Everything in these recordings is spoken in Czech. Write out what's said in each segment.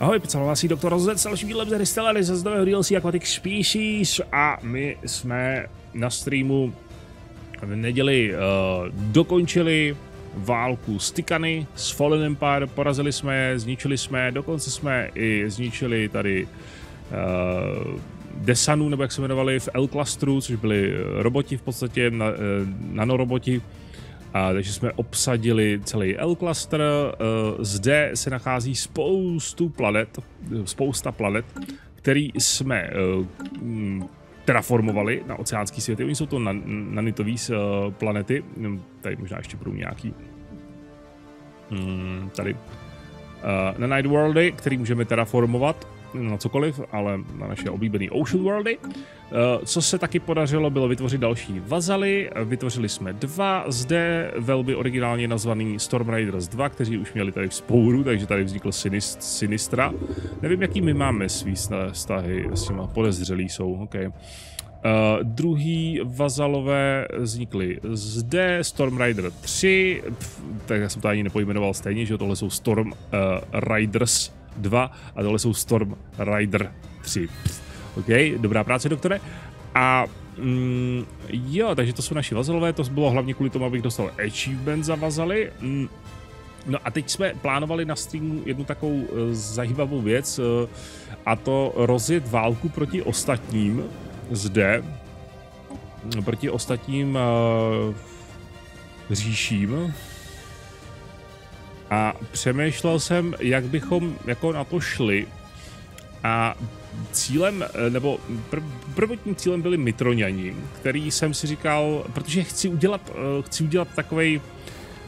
Ahoj, pocalo vás doktor Rozec s dalším dílem ze z nového DLC Aquatic Species. A my jsme na streamu v neděli uh, dokončili válku s Tykany, s Fallen Empire, porazili jsme je, zničili jsme, dokonce jsme i zničili tady uh, Desanů, nebo jak se jmenovali, v L clusteru, což byli roboti v podstatě, na, uh, nanoroboti, a, takže jsme obsadili celý L-cluster. Uh, zde se nachází spoustu planet, spousta planet, který jsme uh, terraformovali na oceánský světy. Oni jsou to nanitové uh, planety. Tady možná ještě budou nějaký. Hmm, tady. Uh, na Night Worldy, který můžeme terraformovat na cokoliv, ale na naše oblíbené Ocean Worldy. Eh, co se taky podařilo, bylo vytvořit další vazaly. Vytvořili jsme dva zde, velmi originálně nazvaný Storm Raiders 2, kteří už měli tady spouru, takže tady vznikl Sinist, Sinistra. Nevím, jaký my máme svý vztahy s těma podezřelý jsou, OK. Uh, druhý vazalové vznikly zde, Storm Rider 3, pf, tak já jsem to ani nepojmenoval stejně, že tohle jsou Storm uh, Riders 2 a tohle jsou Storm Rider 3. OK, dobrá práce, doktore. A mm, jo, takže to jsou naši vazalové, to bylo hlavně kvůli tomu, abych dostal achievement za vazaly. Mm, no a teď jsme plánovali na streamu jednu takovou uh, zajímavou věc, uh, a to rozjet válku proti ostatním zde, proti ostatním uh, říším, a přemýšlel jsem, jak bychom jako na to šli. A cílem, eh, nebo prv, prvotním cílem byli Mitroniani, který jsem si říkal, protože chci udělat, eh, chci udělat takovej,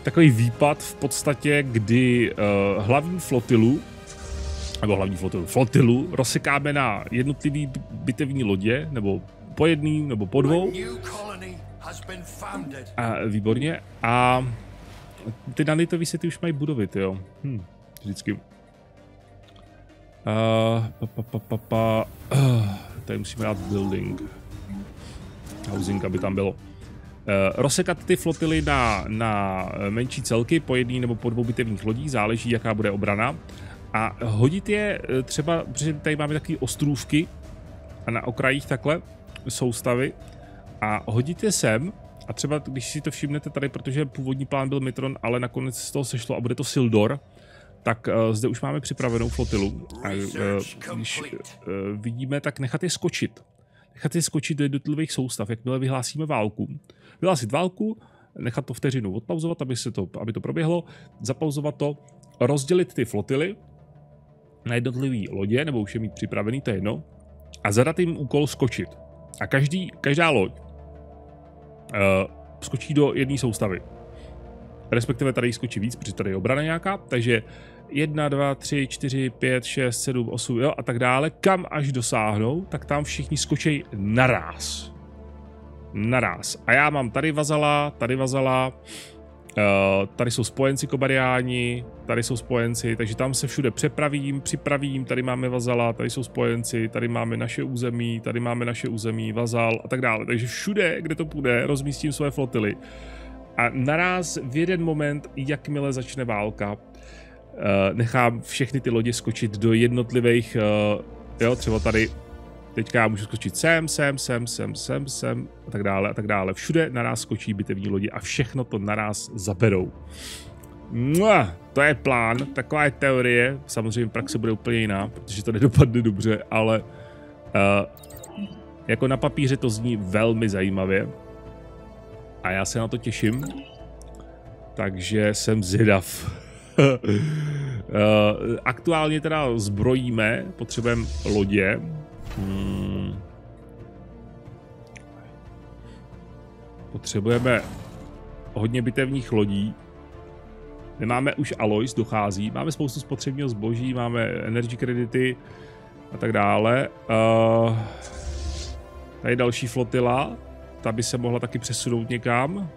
takový výpad v podstatě, kdy uh, hlavní flotilu, nebo hlavní flotilu, flotilu rozsekáme na jednotlivý bitevní lodě, nebo po jedný, nebo po dvou. A, výborně. A ty nanitový sety už mají budovy, jo. Hm, vždycky. Uh, pa, pa, pa, pa, pa. Uh, tady musíme dát building. Housing, aby tam bylo. Uh, rozsekat ty flotily na, na menší celky, po jedný nebo po dvou bitevních lodích, záleží, jaká bude obrana. A hodit je třeba, protože tady máme takové ostrůvky a na okrajích takhle soustavy, a hodit je sem a třeba, když si to všimnete tady, protože původní plán byl Mitron, ale nakonec z toho sešlo a bude to Sildor, tak uh, zde už máme připravenou flotilu. A uh, když uh, vidíme, tak nechat je skočit. Nechat je skočit do jednotlivých soustav, jakmile vyhlásíme válku. Vyhlásit válku, nechat to vteřinu odpauzovat, aby, se to, aby to proběhlo, zapauzovat to, rozdělit ty flotily na jednotlivé lodě, nebo už je mít připravený, to je jedno, a zadat jim úkol skočit. A každý, každá loď skočí do jedné soustavy. Respektive tady skočí víc, protože tady je obrana nějaká, takže 1, 2, 3, 4, 5, 6, 7, 8 jo, a tak dále. Kam až dosáhnou, tak tam všichni skočí naraz. Naraz. A já mám tady vazala, tady vazala, Uh, tady jsou spojenci kobariáni, tady jsou spojenci, takže tam se všude přepravím, připravím, tady máme vazala, tady jsou spojenci, tady máme naše území, tady máme naše území, vazal a tak dále. Takže všude, kde to půjde, rozmístím své flotily. A naraz v jeden moment, jakmile začne válka, uh, nechám všechny ty lodě skočit do jednotlivých, uh, jo, třeba tady Teďka já můžu skočit sem, sem, sem, sem, sem, sem a tak dále a tak dále. Všude naraz skočí bitevní lodi a všechno to naraz zaberou. Mua, to je plán, taková je teorie, samozřejmě praxe bude úplně jiná, protože to nedopadne dobře, ale uh, jako na papíře to zní velmi zajímavě a já se na to těším, takže jsem zvědav. uh, aktuálně teda zbrojíme, potřebujeme lodě, Hmm. Potřebujeme hodně bitevních lodí. Nemáme už Alois, dochází. Máme spoustu spotřebního zboží, máme energy kredity a tak dále. Uh, tady další flotila. Ta by se mohla taky přesunout někam.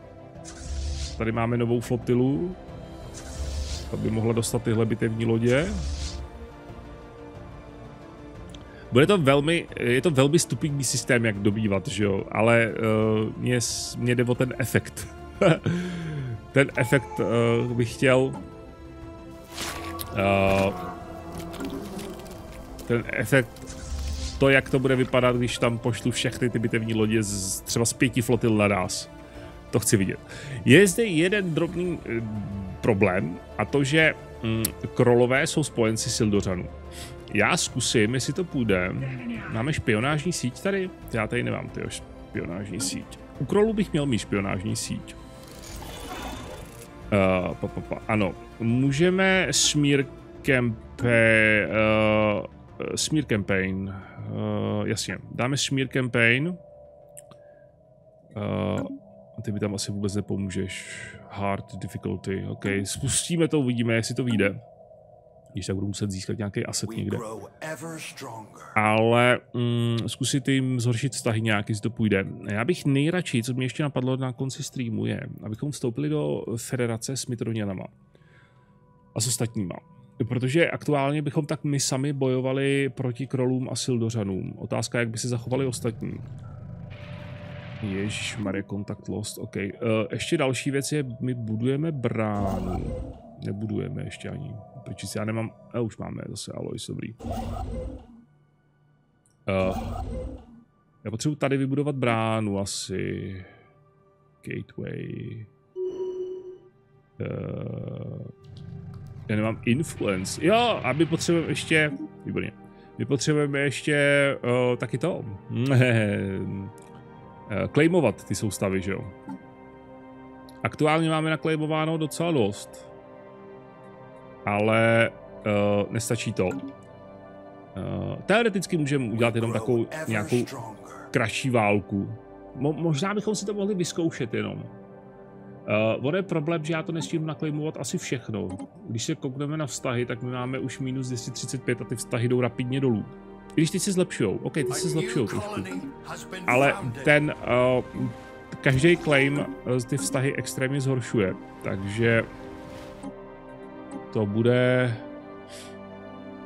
Tady máme novou flotilu. Ta by mohla dostat tyhle bitevní lodě. Bude to velmi, je to velmi stupidní systém, jak dobývat, že jo, ale uh, mě, mě jde o ten efekt. ten efekt uh, bych chtěl uh, ten efekt, to, jak to bude vypadat, když tam pošlu všechny ty bitevní lodě z, třeba z pěti flotil naraz. To chci vidět. Je zde jeden drobný e, problém a to, že mm, krolové jsou spojenci Sildořanů. Já zkusím, jestli to půjde. Máme špionážní síť tady? Já tady nemám, tyjo, špionážní síť. U krolů bych měl mít špionážní síť. Uh, pa, pa, pa. Ano, můžeme smír kempe, uh, smír campaign. Uh, jasně, dáme smír campaign. Uh, ty mi tam asi vůbec nepomůžeš. Hard difficulty, ok. Spustíme to, uvidíme, jestli to vyjde. Když tak budu muset získat nějaký asset někde. Ale mm, zkusit jim zhoršit vztahy nějak, jestli to půjde. Já bych nejradši, co mě ještě napadlo na konci streamu, je, abychom vstoupili do federace s Mitronianama a s ostatníma. Protože aktuálně bychom tak my sami bojovali proti krolům a sildořanům. Otázka, jak by se zachovali ostatní. Ježíš, Marie, kontakt lost, ok. Uh, ještě další věc je, my budujeme bránu. Nebudujeme ještě ani. Proč já nemám, a už máme zase Alois, dobrý. Uh, já potřebuji tady vybudovat bránu asi. Gateway. Uh, já nemám influence. Jo, a my potřebujeme ještě, výborně, my potřebujeme ještě uh, taky to. claimovat ty soustavy, že jo. Aktuálně máme naklejmováno docela dost. Ale uh, nestačí to. Uh, teoreticky můžeme udělat jenom takovou nějakou kratší válku. Mo možná bychom si to mohli vyzkoušet jenom. Uh, on je problém, že já to nestihnu naklejmovat asi všechno. Když se koukneme na vztahy, tak my máme už minus 235 a ty vztahy jdou rapidně dolů. I když ty se zlepšujou, ok, ty se zlepšujou trošku. Ale ten, uh, každý claim ty vztahy extrémně zhoršuje, takže to bude,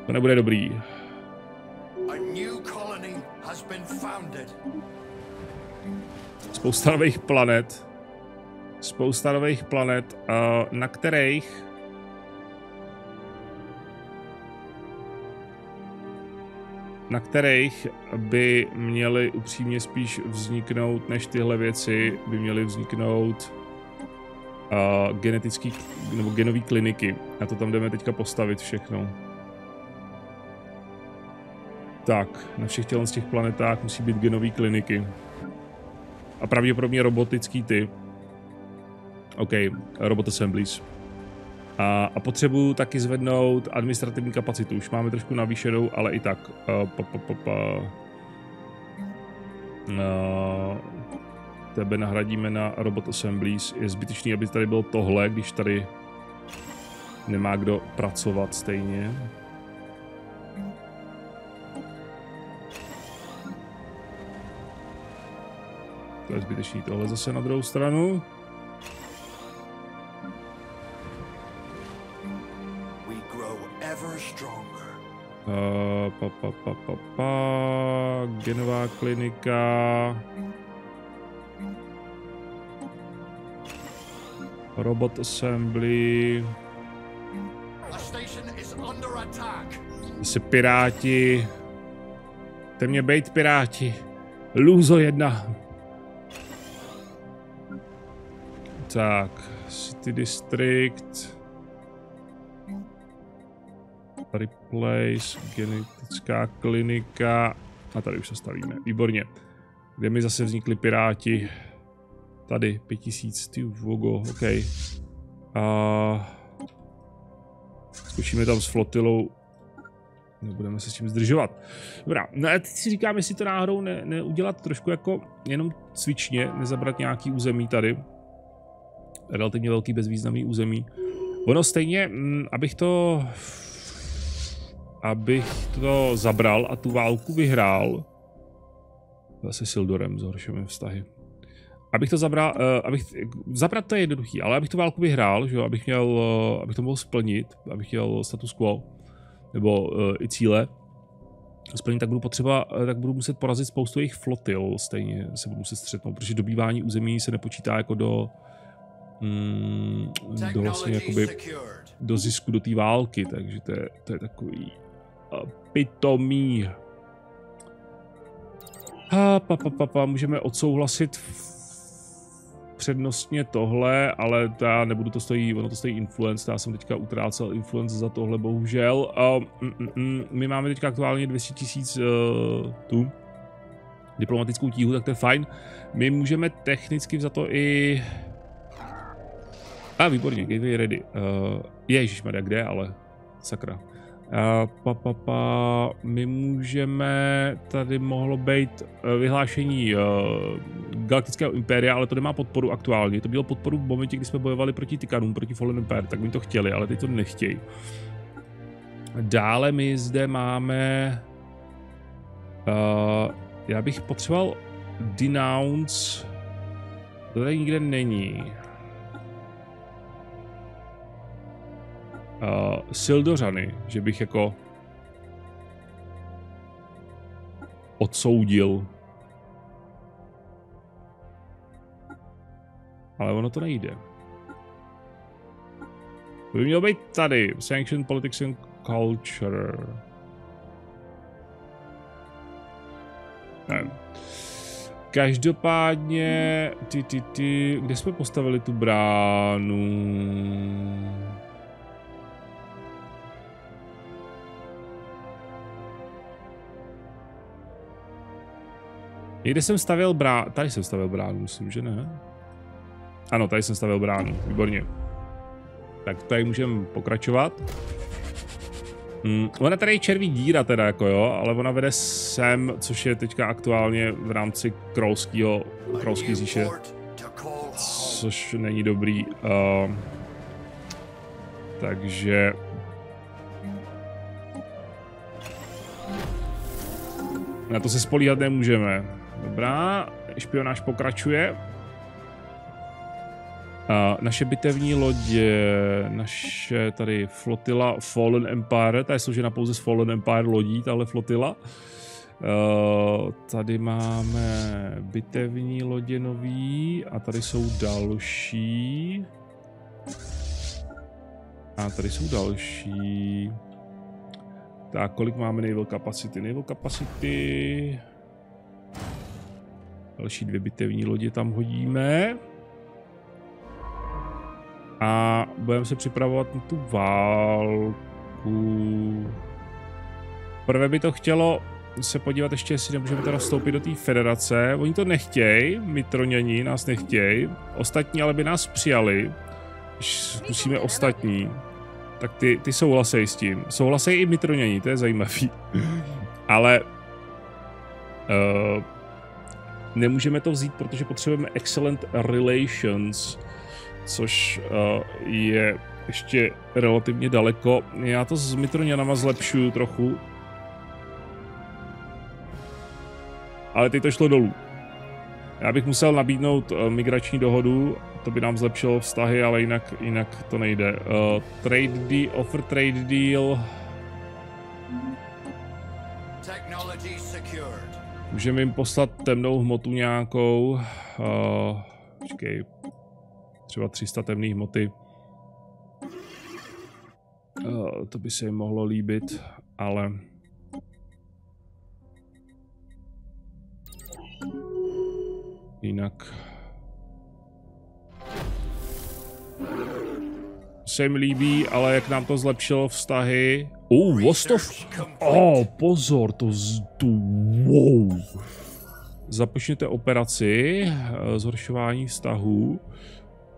to nebude dobrý. Spousta nových planet, spousta nových planet, uh, na kterých na kterých by měly upřímně spíš vzniknout, než tyhle věci, by měly vzniknout uh, genetický nebo genové kliniky. A to tam jdeme teďka postavit všechno. Tak, na všech tělen z těch planetách musí být genové kliniky. A pravděpodobně robotický typ. OK, robot assemblies. A, a potřebuju taky zvednout administrativní kapacitu. Už máme trošku navýšenou, ale i tak. Uh, pa, pa, pa, pa. Uh, tebe nahradíme na robot assemblies. Je zbytečný, aby tady bylo tohle, když tady nemá kdo pracovat stejně. To je zbytečný tohle zase na druhou stranu. Uh, pa, pa, pa, pa, pa, genová klinika. Robot assembly. Jsi piráti. Te mě bejt piráti. Lůzo jedna. Tak, City District. Replace, genetická klinika. A tady už se stavíme. Výborně. Kde mi zase vznikli piráti? Tady, 5000, ty vogo, OK. A... Zkusíme tam s flotilou. Nebudeme se s tím zdržovat. Dobrá, no a teď si říkám, jestli to náhodou ne, neudělat trošku jako jenom cvičně, nezabrat nějaký území tady. Relativně velký bezvýznamný území. Ono stejně, mm, abych to abych to zabral a tu válku vyhrál. Zase Sildorem zhoršujeme vztahy. Abych to zabral, uh, abych, zabrat to je jednoduchý, ale abych tu válku vyhrál, že jo, abych měl, uh, abych to mohl splnit, abych měl status quo, nebo uh, i cíle, splnit, tak budu potřeba, tak budu muset porazit spoustu jejich flotil, stejně se budu muset střetnout, protože dobývání území se nepočítá jako do, mm, do vlastně jakoby, do zisku do té války, takže to je, to je takový pitomí. A pa, pa, pa, pa, můžeme odsouhlasit přednostně tohle, ale já nebudu to stojí, ono to stojí influence, já jsem teďka utrácel influence za tohle, bohužel. Uh, mm, mm, my máme teďka aktuálně 200 tisíc uh, tu diplomatickou tíhu, tak to je fajn. My můžeme technicky za to i... A ah, výborně, gateway ready. Uh, ježišmarja, kde, ale sakra. Pa, pa, pa, my můžeme, tady mohlo být uh, vyhlášení uh, Galaktického impéria, ale to nemá podporu aktuálně. To bylo podporu v momentě, kdy jsme bojovali proti Tikanům, proti Fallen Empire, tak my to chtěli, ale teď to nechtějí. Dále my zde máme... Uh, já bych potřeboval denounce... To tady nikde není. Uh, Sildořany, že bych jako odsoudil. Ale ono to nejde. To by mělo být tady. Sanction Politics and Culture. Ne. Každopádně, ty, ty, ty, kde jsme postavili tu bránu? Někde jsem stavil bránu, tady jsem stavil bránu, myslím, že ne? Ano, tady jsem stavil bránu, výborně. Tak tady můžeme pokračovat. Hmm, ona tady je červí díra teda jako jo, ale ona vede sem, což je teďka aktuálně v rámci Krolského, Krolský říše. Což není dobrý. Uh, takže na to se spolíhat nemůžeme. Dobrá, špionáž pokračuje. A naše bitevní lodě, naše tady flotila Fallen Empire, ta je složena pouze z Fallen Empire lodí, tahle flotila. Uh, tady máme bitevní lodě nový a tady jsou další. A tady jsou další. Tak, kolik máme naval capacity? Naval capacity... Další dvě bitevní lodě tam hodíme. A budeme se připravovat na tu válku. Prvé by to chtělo se podívat ještě, jestli nemůžeme teda vstoupit do té federace. Oni to nechtějí, Mitroněni nás nechtějí. Ostatní ale by nás přijali. Když zkusíme ostatní, tak ty, ty souhlasejí s tím. Souhlasejí i Mitroněni, to je zajímavý. ale uh, Nemůžeme to vzít, protože potřebujeme excellent relations, což uh, je ještě relativně daleko. Já to s Mitroněnama zlepšuju trochu. Ale teď to šlo dolů. Já bych musel nabídnout uh, migrační dohodu, to by nám zlepšilo vztahy, ale jinak, jinak to nejde. Uh, trade deal, offer trade deal. Můžeme jim poslat temnou hmotu nějakou. Uh, počkej. Třeba 300 temných hmoty. Uh, to by se jim mohlo líbit, ale... Jinak... Se jim líbí, ale jak nám to zlepšilo vztahy, Oh, Vostov. Oh, pozor, to z... Wow. Započněte operaci, uh, zhoršování vztahů.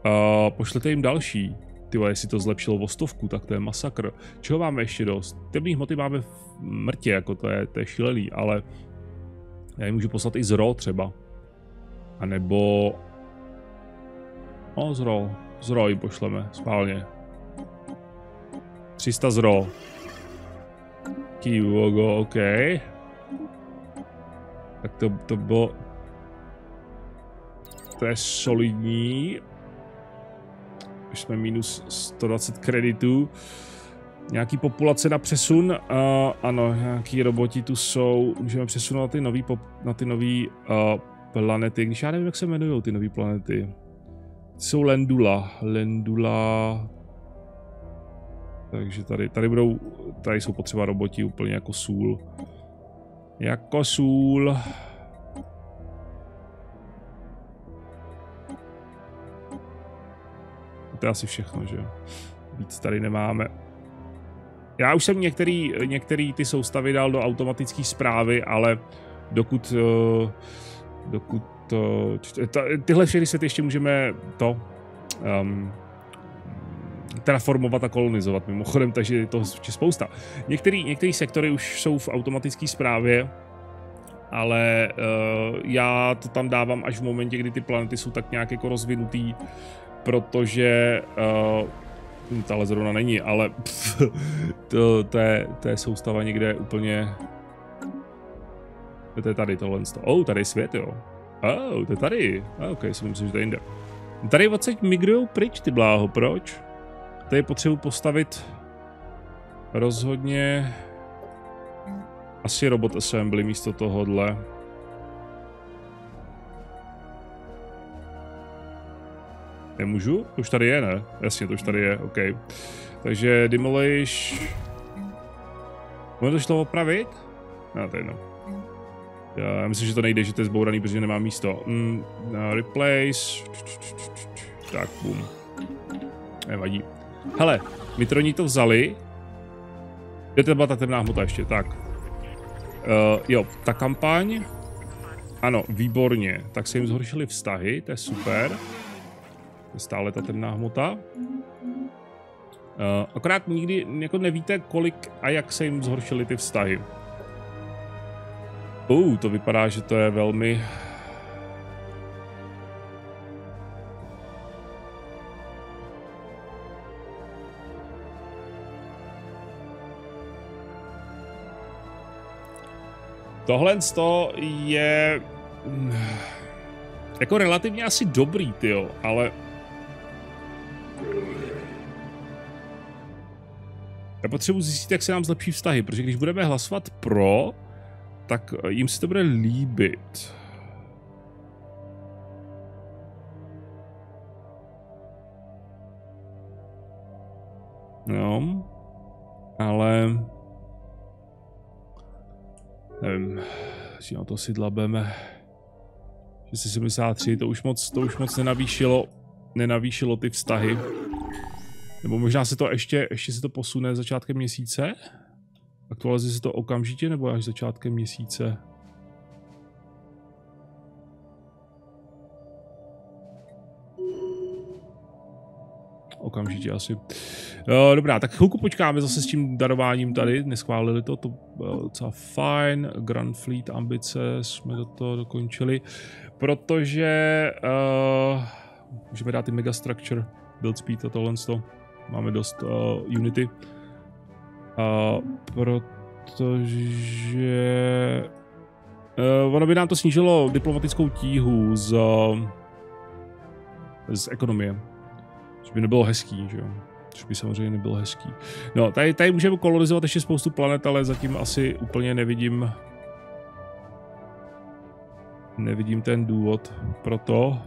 Uh, pošlete jim další. Ty jestli to zlepšilo Vostovku, tak to je masakr. Čeho máme ještě dost? Temný hmoty máme v mrtě, jako to je, to je šílený, ale já jim můžu poslat i z RO třeba. A nebo... O, z RO. Z RO jim pošleme, spálně. 300 z Nějaký logo, OK. Tak to, to bylo... To je solidní. Už jsme minus 120 kreditů. Nějaký populace na přesun. Uh, ano, nějaký roboti tu jsou. Můžeme přesunout na ty nový, pop, na ty nový uh, planety. Když já nevím, jak se jmenují ty nové planety. Jsou Lendula. Lendula Takže tady, tady budou, tady jsou potřeba roboti úplně jako sůl. Jako sůl. To je asi všechno, že jo. Víc tady nemáme. Já už jsem některý, některý ty soustavy dal do automatické zprávy, ale dokud, eh, dokud to, tyhle všechny světy ještě můžeme to um, terraformovat a kolonizovat mimochodem, takže je to spousta. Některý, některý sektory už jsou v automatické zprávě, ale uh, já to tam dávám až v momentě, kdy ty planety jsou tak nějak jako rozvinutý, protože uh, tahle zrovna není, ale pff, to, to, je, to je soustava někde úplně to je tady tohle. Oh, tady je svět, jo. Oh, to je tady. Ok, jsem myslel, že to je jinde. Tady odsaď migrujou pryč, ty bláho, proč? Tady je potřebu postavit rozhodně asi robot assembly místo tohohle. Nemůžu? To už tady je, ne? Jasně, to už tady je, OK. Takže demolish... Můžeme to šlo opravit? No, to je jedno. Já myslím, že to nejde, že to je zbouraný, protože nemá místo. Mm, replace. Tak, boom. Nevadí. Hele, Mitroni to vzali. Kde to byla ta temná hmota ještě? Tak. Uh, jo, ta kampaň. Ano, výborně. Tak se jim zhoršily vztahy, to je super. Je stále ta temná hmota. Uh, akorát nikdy jako nevíte, kolik a jak se jim zhoršily ty vztahy. Uh, to vypadá, že to je velmi... Tohle je jako relativně asi dobrý, tyjo, ale já potřebuji zjistit, jak se nám zlepší vztahy, protože když budeme hlasovat pro, tak jim se to bude líbit. No, ale na to si dlabeme. 673, to už moc, to už moc nenavýšilo, nenavýšilo ty vztahy. Nebo možná se to ještě, ještě se to posune začátkem měsíce? Aktualizuje se to okamžitě nebo až začátkem měsíce? Okamžitě asi. Uh, dobrá, tak chvilku počkáme zase s tím darováním tady. Neschválili to, to bylo docela fajn. Grand Fleet ambice jsme do toho dokončili. Protože uh, můžeme dát i Megastructure, Build Speed a tohle. Máme dost uh, Unity. A protože... Uh, ono by nám to snížilo diplomatickou tíhu z, z ekonomie. Což by nebylo hezký, že jo. Což by samozřejmě nebylo hezký. No, tady, tady můžeme kolonizovat ještě spoustu planet, ale zatím asi úplně nevidím nevidím ten důvod pro to. Uh,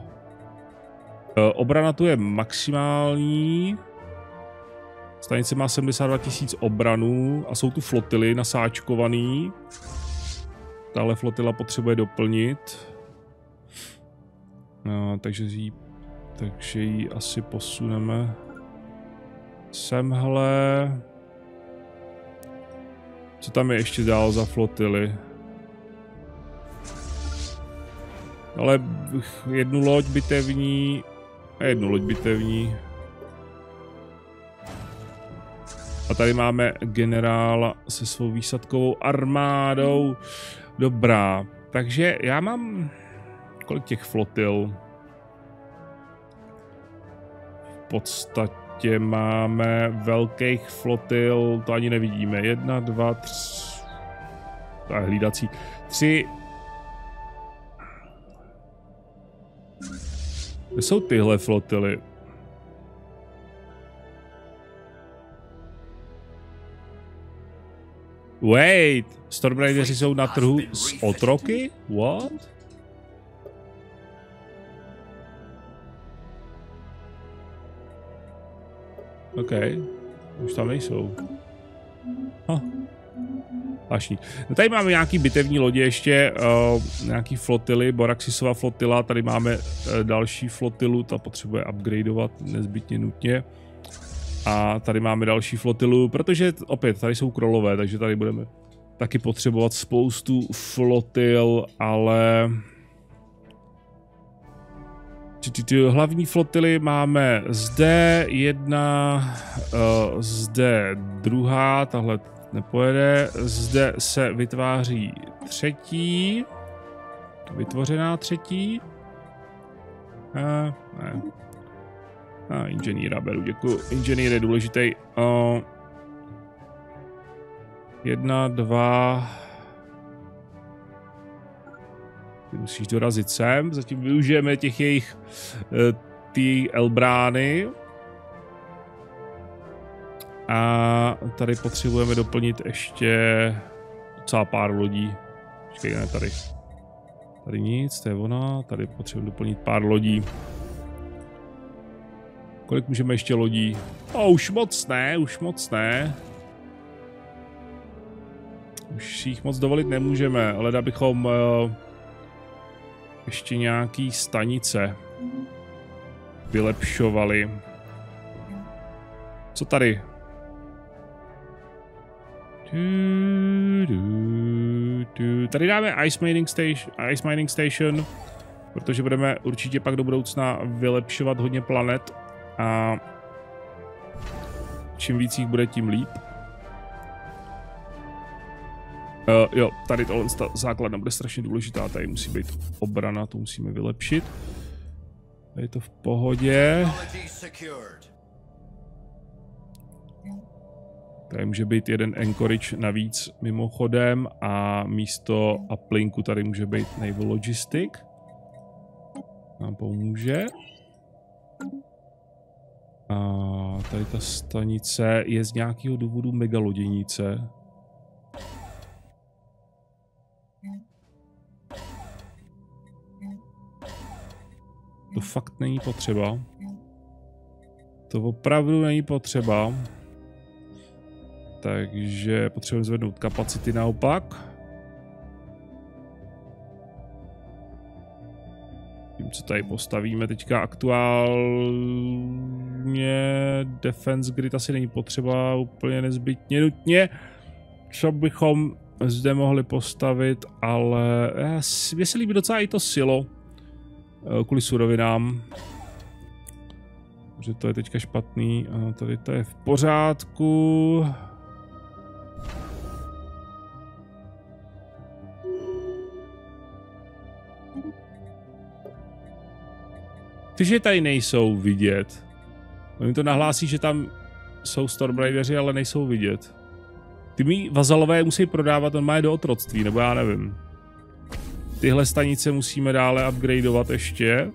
obrana tu je maximální. Stanice má 72 tisíc obranů a jsou tu flotily nasáčkovaný. Tahle flotila potřebuje doplnit. No, takže ji, takže ji asi posuneme semhle. Co tam je ještě dál za flotily? Ale jednu loď bitevní a jednu loď bitevní. A tady máme generála se svou výsadkovou armádou. Dobrá, takže já mám... Kolik těch flotil? Podstatě máme velkých flotil, to ani nevidíme. Jedna, dva, tři... To je hlídací. Tři... Kde jsou tyhle flotily? Wait, Stormrideri jsou na trhu s otroky? What? OK. Už tam nejsou. Ha. Zvláštní. No tady máme nějaký bitevní lodě ještě, uh, nějaký flotily, Boraxisova flotila, tady máme uh, další flotilu, ta potřebuje upgradeovat nezbytně nutně. A tady máme další flotilu, protože opět, tady jsou krolové, takže tady budeme taky potřebovat spoustu flotil, ale... Hlavní flotily máme zde jedna, uh, zde druhá, tahle nepojede. Zde se vytváří třetí. Vytvořená třetí. Uh, ne. A inženýra beru, děkuji. Inženýr je důležitý. Uh, jedna, dva. Ty musíš dorazit sem, zatím využijeme těch jejich uh, ty Elbrány. A tady potřebujeme doplnit ještě docela pár lodí. Počkej, ne, tady. Tady nic, to je ona. Tady potřebujeme doplnit pár lodí. Kolik můžeme ještě lodí? O, už moc ne, už moc ne. Už si jich moc dovolit nemůžeme, ale abychom uh, ještě nějaký stanice vylepšovali. Co tady? Tady dáme Ice Mining, Station, Ice Mining Station, protože budeme určitě pak do budoucna vylepšovat hodně planet a čím víc jich bude, tím líp. Uh, jo, tady tohle ta základna bude strašně důležitá, tady musí být obrana, to musíme vylepšit. Je to v pohodě. Tady může být jeden Anchorage navíc mimochodem a místo uplinku tady může být Naval Logistic. Nám pomůže. A tady ta stanice je z nějakého důvodu megaloděnice. To fakt není potřeba. To opravdu není potřeba. Takže potřebujeme zvednout kapacity naopak. Tím, co tady postavíme teďka aktuálně, defense grid asi není potřeba úplně nezbytně nutně. Co bychom zde mohli postavit, ale mně se líbí docela i to silo eh, kvůli surovinám. Že to je teďka špatný, a tady to je v pořádku. Tyže tady nejsou vidět. Oni to nahlásí, že tam jsou Stormrideri, ale nejsou vidět. Ty mý vazalové musí prodávat on má do otroctví, nebo já nevím. Tyhle stanice musíme dále upgradeovat ještě.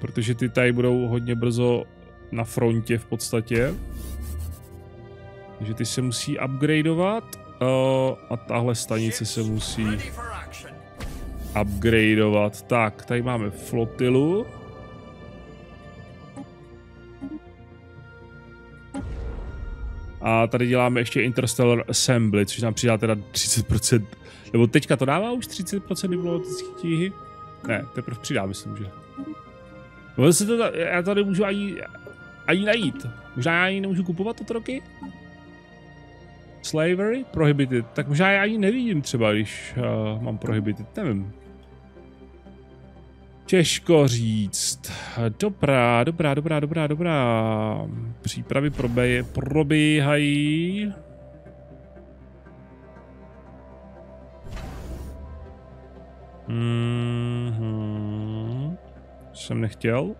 Protože ty tady budou hodně brzo na frontě v podstatě. Takže ty se musí upgradeovat. Uh, a tahle stanice se musí upgradeovat. Tak, tady máme flotilu. A tady děláme ještě Interstellar Assembly, což nám přidá teda 30%, nebo teďka to dává už 30% diplomatické tíhy? Ne, teprve přidá, myslím, že. Se to, já to nemůžu ani, ani najít. Možná já ani nemůžu kupovat to troky? Slavery? Prohibited. Tak možná já ani nevidím třeba, když uh, mám prohibited, nevím. Těžko říct. Dobrá, dobrá, dobrá, dobrá, dobrá. Přípravy proběj, probíhají. Mhm. Jsem nechtěl.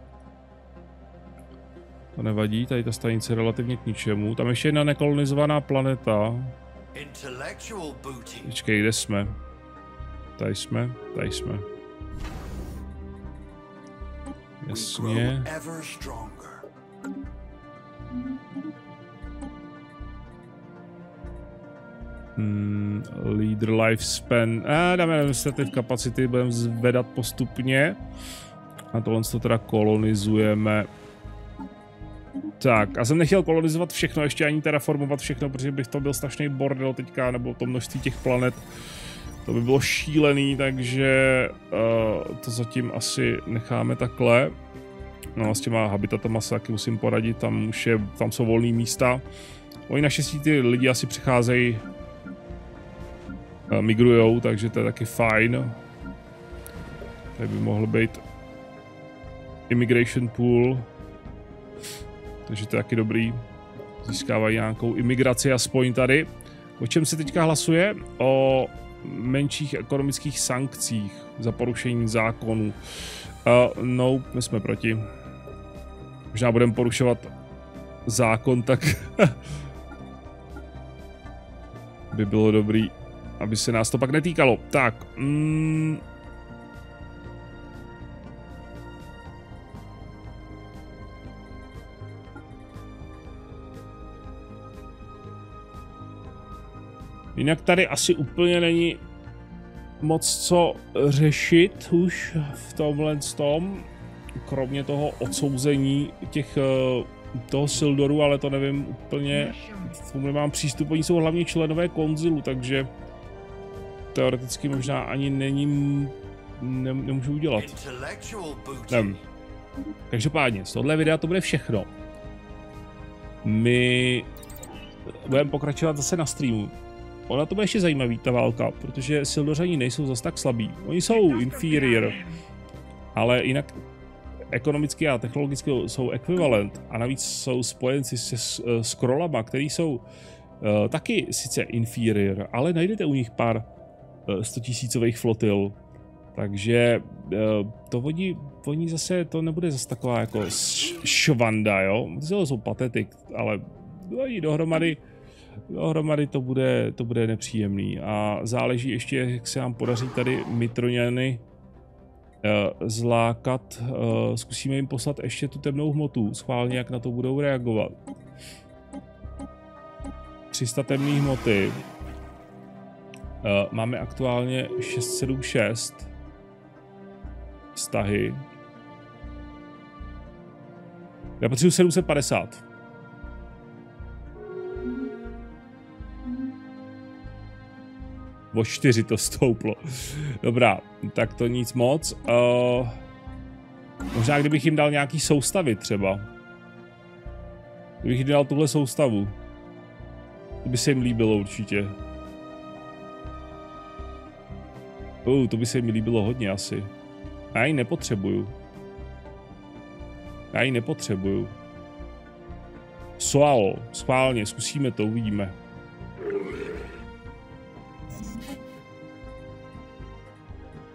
To nevadí, tady ta stanice je relativně k ničemu. Tam ještě jedna nekolonizovaná planeta. Počkej, kde jsme? Tady jsme, tady jsme. Jasně. Hmm, leader lifespan. A dáme administrative kapacity, budeme zvedat postupně. A tohle to teda kolonizujeme Tak, a jsem nechtěl kolonizovat všechno, ještě ani terraformovat všechno, protože bych to byl strašný bordel teďka, nebo to množství těch planet. To by bylo šílený, takže uh, to zatím asi necháme takhle. No a s těma habitatama se taky musím poradit, tam už je, tam jsou volné místa. Oni naštěstí ty lidi asi přicházejí, uh, migrujou, takže to je taky fajn. Tady by mohl být immigration pool. Takže to je taky dobrý. Získávají nějakou imigraci aspoň tady. O čem se teďka hlasuje? O menších ekonomických sankcích za porušení zákonů. Uh, no, my jsme proti. Možná budeme porušovat zákon, tak by bylo dobrý, aby se nás to pak netýkalo. Tak, mm, Jinak tady asi úplně není moc co řešit už v tomhle tom, kromě toho odsouzení těch eh, toho Sildoru, ale to nevím úplně, k tomu nemám přístup, oni jsou hlavně členové konzilu, takže teoreticky možná ani není, ne, nemůžu udělat. Nevím. Každopádně, z tohle videa to bude všechno. My budeme pokračovat zase na streamu. Ona to bude ještě zajímavý, ta válka, protože Sildořani nejsou zas tak slabí. Oni jsou inferior, ale jinak ekonomicky a technologicky jsou ekvivalent a navíc jsou spojenci se scrollama, který jsou uh, taky sice inferior, ale najdete u nich pár uh, 100 tisícových flotil. Takže uh, to oni, oni zase, to nebude zase taková jako švanda, jo? To jsou patetik, ale oni dohromady dohromady to bude, to bude nepříjemný. A záleží ještě, jak se nám podaří tady Mitroniany uh, zlákat. Uh, zkusíme jim poslat ještě tu temnou hmotu, schválně jak na to budou reagovat. 300 temné hmoty. Uh, máme aktuálně 676 vztahy. Já potřebuji 750. O čtyři to stouplo. Dobrá, tak to nic moc. Uh, možná kdybych jim dal nějaký soustavy třeba. Kdybych jim dal tuhle soustavu. To by se jim líbilo určitě. Uh, to by se jim líbilo hodně asi. Já ji nepotřebuju. Já ji nepotřebuju. Soal, schválně, zkusíme to, uvidíme.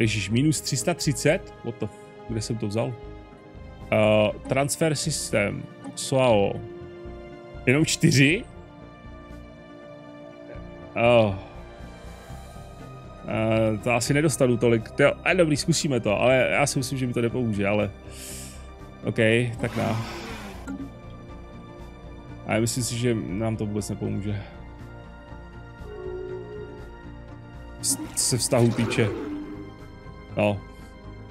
Ježíš, minus 330? What the Kde jsem to vzal? Uh, transfer systém. SOAO. Jenom čtyři? Oh. Uh, to asi nedostanu tolik. To, ale dobrý, zkusíme to, ale já si myslím, že mi to nepomůže, ale... OK, tak na. A já myslím si, že nám to vůbec nepomůže. Se vztahu týče. No,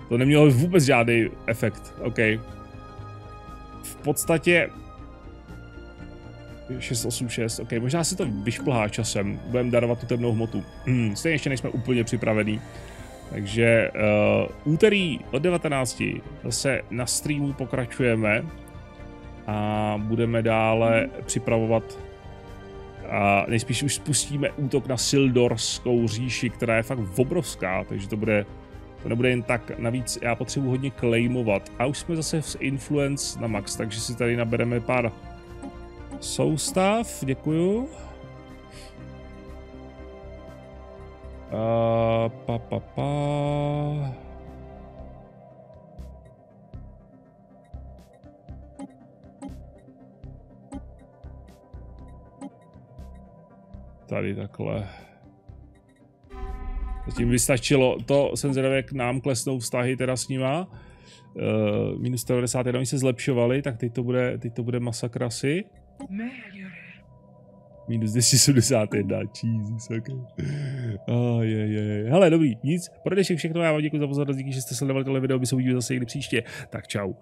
to nemělo vůbec žádný efekt, OK. V podstatě 686, ok, možná si to vyšplhá časem, budeme darovat tu temnou hmotu. Hmm, stejně ještě nejsme úplně připravení. Takže uh, úterý od 19. zase na streamu pokračujeme a budeme dále připravovat a nejspíš už spustíme útok na Sildorskou říši, která je fakt obrovská, takže to bude to nebude jen tak, navíc já potřebuji hodně claimovat. A už jsme zase v influence na max, takže si tady nabereme pár soustav, děkuju. Uh, pa, pa, pa. Tady takhle. Zatím vystačilo, to jsem zvědavý, jak nám klesnou vztahy teda s nima. Uh, minus 91, oni se zlepšovali, tak teď to bude, teď to bude masakrasy. Minus 271, Jesus, okay. Oh, je, je. Hele, dobrý, nic, pro dnešek všechno, já vám děkuji za pozornost, díky, že jste sledovali tohle video, my se uvidíme zase někdy příště, tak čau.